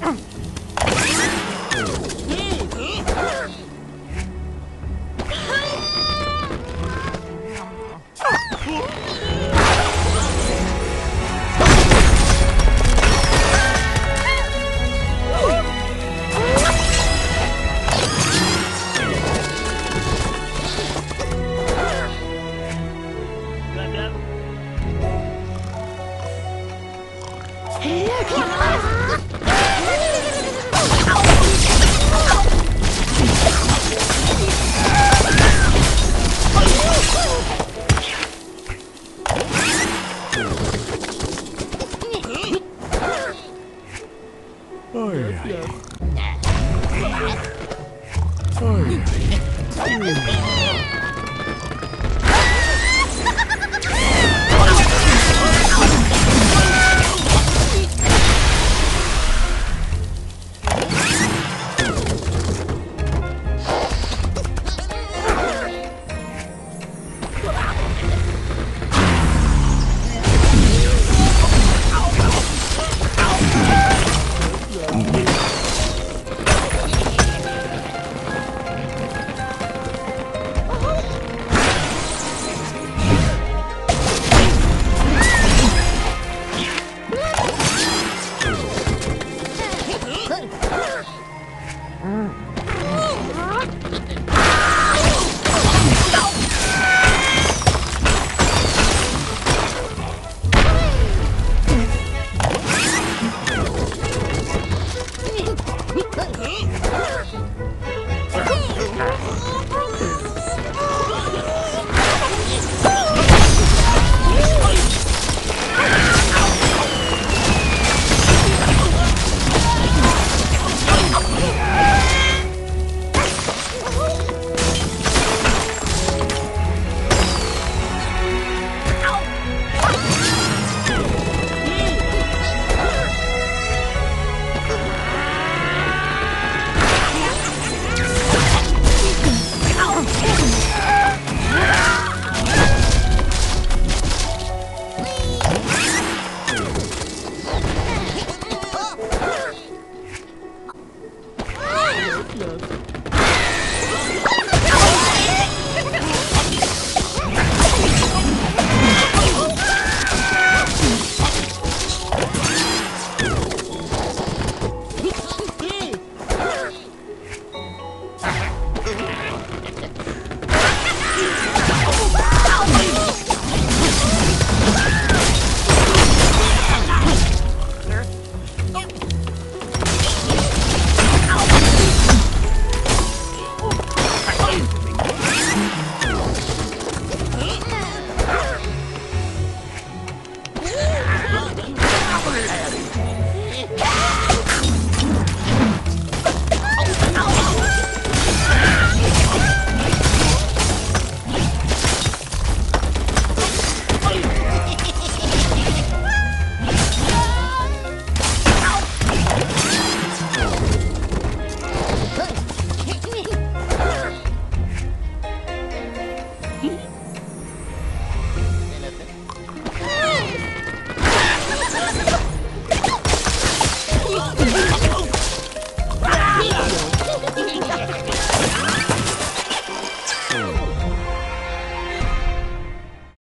Yeah. Oi. Oi.